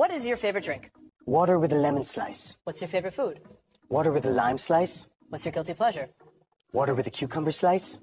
What is your favorite drink? Water with a lemon slice. What's your favorite food? Water with a lime slice. What's your guilty pleasure? Water with a cucumber slice.